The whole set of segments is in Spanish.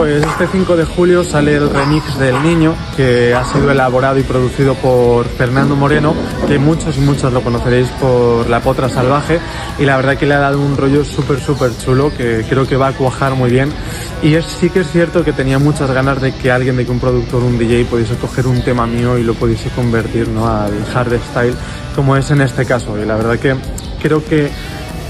Pues este 5 de julio sale el remix del Niño, que ha sido elaborado y producido por Fernando Moreno, que muchos y muchas lo conoceréis por La Potra Salvaje, y la verdad que le ha dado un rollo súper, súper chulo, que creo que va a cuajar muy bien. Y es, sí que es cierto que tenía muchas ganas de que alguien, de que un productor, un DJ, pudiese coger un tema mío y lo pudiese convertir ¿no? al hardstyle, como es en este caso. Y la verdad que creo que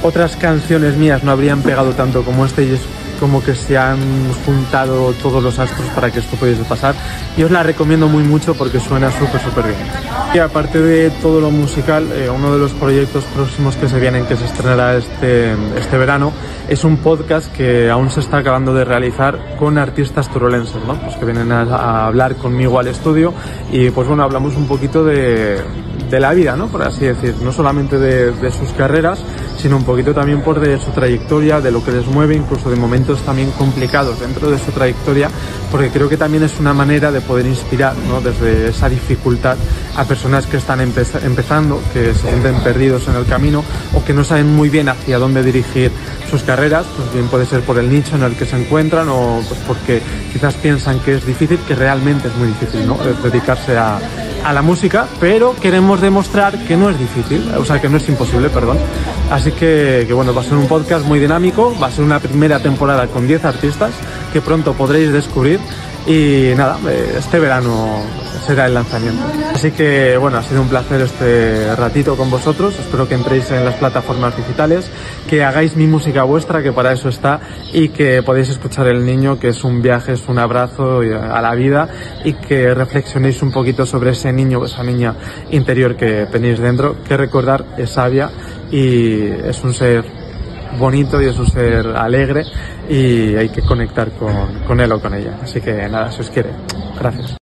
otras canciones mías no habrían pegado tanto como este y es como que se han juntado todos los astros para que esto pudiese pasar y os la recomiendo muy mucho porque suena súper súper bien. Y aparte de todo lo musical, eh, uno de los proyectos próximos que se vienen, que se estrenará este, este verano, es un podcast que aún se está acabando de realizar con artistas turolenses, ¿no? Pues que vienen a, a hablar conmigo al estudio y pues bueno, hablamos un poquito de, de la vida, ¿no? Por así decir, no solamente de, de, sus carreras, sino un poquito también por de su trayectoria, de lo que les mueve, incluso de momentos también complicados dentro de su trayectoria, porque creo que también es una manera de poder inspirar, ¿no? Desde esa dificultad a personas que están empe empezando, que se sienten perdidos en el camino o que no saben muy bien hacia dónde dirigir sus carreras, pues bien puede ser por el nicho en el que se encuentran o pues porque quizás piensan que es difícil, que realmente es muy difícil, ¿no? Dedicarse a, a la música, pero queremos demostrar que no es difícil, o sea, que no es imposible, perdón. Así que, que, bueno, va a ser un podcast muy dinámico, va a ser una primera temporada con 10 artistas que pronto podréis descubrir y nada, este verano será el lanzamiento. Así que bueno, ha sido un placer este ratito con vosotros. Espero que entréis en las plataformas digitales, que hagáis mi música vuestra, que para eso está, y que podéis escuchar El Niño, que es un viaje, es un abrazo a la vida, y que reflexionéis un poquito sobre ese niño o esa niña interior que tenéis dentro, que recordar es sabia y es un ser bonito y es un ser alegre y hay que conectar con, con él o con ella. Así que nada, si os quiere. Gracias.